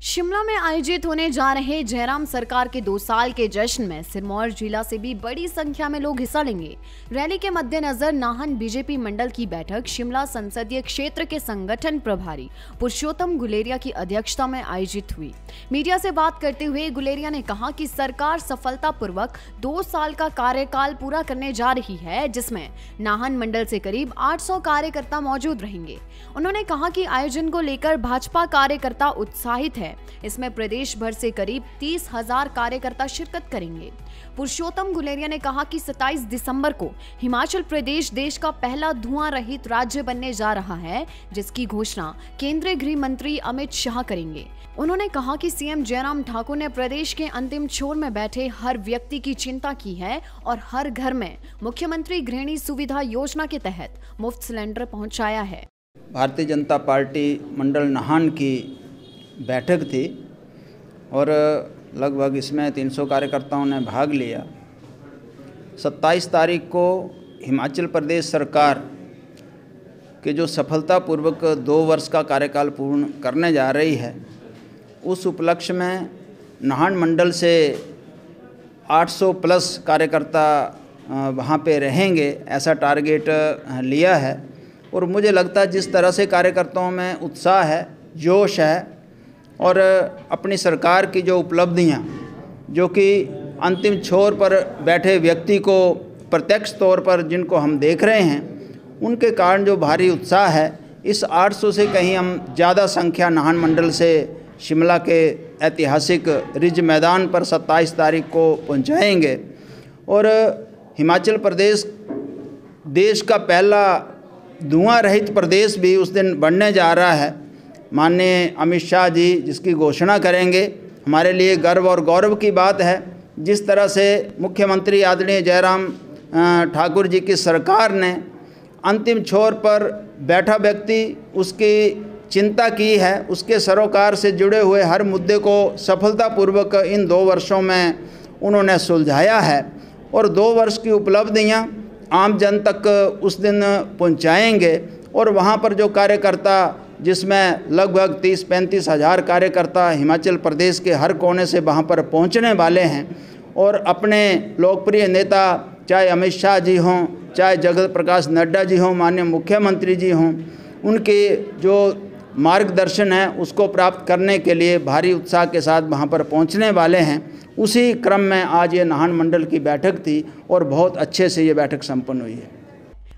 शिमला में आयोजित होने जा रहे जयराम सरकार के दो साल के जश्न में सिरमौर जिला से भी बड़ी संख्या में लोग हिस्सा लेंगे। रैली के मद्देनजर नाहन बीजेपी मंडल की बैठक, शिमला संसदीय क्षेत्र के संगठन प्रभारी पुरुषोत्तम गुलेरिया की अध्यक्षता में आयोजित हुई। मीडिया से बात करते हुए गुलेरिया ने कहा कि सरकार सफलतापूर्वक दो साल का कार्यकाल पूरा करने जा रही है, जिसमें नाहन मंडल से करीब 800 कार्यकर्ता मौजूद रहेंगे। उन्होंने कहा कि आयोजन को लेकर भाजपा कार्यकर्ता उत्साहित है। इसमें प्रदेश भर से करीब तीस हज़ार कार्यकर्ता शिरकत करेंगे। पुरुषोत्तम गुलेरिया ने कहा कि 27 दिसंबर को हिमाचल प्रदेश देश का पहला धुआँ रहित राज्य बनने जा रहा है, जिसकी घोषणा केंद्रीय गृह मंत्री अमित शाह करेंगे। उन्होंने कहा कि सीएम जयराम ठाकुर ने प्रदेश के अंतिम छोर में बैठे हर व्यक्ति की चिंता की है और हर घर में मुख्यमंत्री गृहिणी सुविधा योजना के तहत मुफ़्त सिलेंडर पहुँचाया है। भारतीय जनता पार्टी मंडल नाहन की बैठक थी और लगभग इसमें 300 कार्यकर्ताओं ने भाग लिया। 27 तारीख को हिमाचल प्रदेश सरकार के जो सफलतापूर्वक दो वर्ष का कार्यकाल पूर्ण करने जा रही है, उस उपलक्ष्य में नाहन मंडल से 800 प्लस कार्यकर्ता वहाँ पे रहेंगे ऐसा टारगेट लिया है। और मुझे लगता है जिस तरह से कार्यकर्ताओं में उत्साह है, जोश है और अपनी सरकार की जो उपलब्धियाँ, जो कि अंतिम छोर पर बैठे व्यक्ति को प्रत्यक्ष तौर पर जिनको हम देख रहे हैं, उनके कारण जो भारी उत्साह है, इस 800 से कहीं हम ज़्यादा संख्या नाहन मंडल से शिमला के ऐतिहासिक रिज मैदान पर 27 तारीख को पहुंचाएँगे। और हिमाचल प्रदेश, देश का पहला धुआँ रहित प्रदेश भी उस दिन बनने जा रहा है। माननीय अमित शाह जी जिसकी घोषणा करेंगे, हमारे लिए गर्व और गौरव की बात है। जिस तरह से मुख्यमंत्री आदरणीय जयराम ठाकुर जी की सरकार ने अंतिम छोर पर बैठा व्यक्ति उसकी चिंता की है, उसके सरोकार से जुड़े हुए हर मुद्दे को सफलतापूर्वक इन दो वर्षों में उन्होंने सुलझाया है और दो वर्ष की उपलब्धियाँ आम जन तक उस दिन पहुंचाएँगे और वहाँ पर जो कार्यकर्ता जिसमें लगभग तीस पैंतीस हज़ार कार्यकर्ता हिमाचल प्रदेश के हर कोने से वहाँ पर पहुँचने वाले हैं और अपने लोकप्रिय नेता, चाहे अमित शाह जी हों, चाहे जगत प्रकाश नड्डा जी हों, माननीय मुख्यमंत्री जी हों, उनके जो मार्गदर्शन है, उसको प्राप्त करने के लिए भारी उत्साह के साथ वहाँ पर पहुँचने वाले हैं। उसी क्रम में आज ये नाहन मंडल की बैठक थी और बहुत अच्छे से ये बैठक संपन्न हुई है।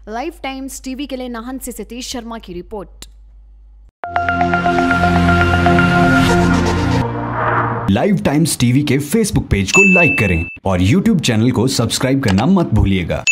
लाइफ टाइम्स टीवी के लिए नाहन से सतीश शर्मा की रिपोर्ट। लाइव टाइम्स टीवी के फेसबुक पेज को लाइक करें और यूट्यूब चैनल को सब्सक्राइब करना मत भूलिएगा।